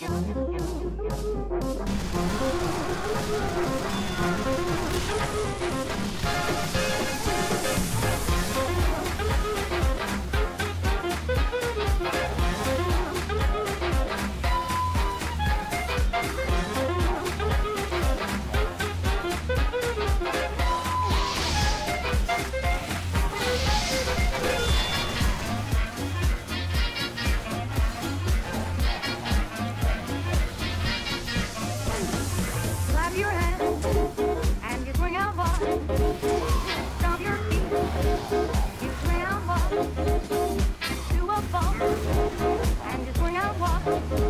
Thank you. And if we're not walking,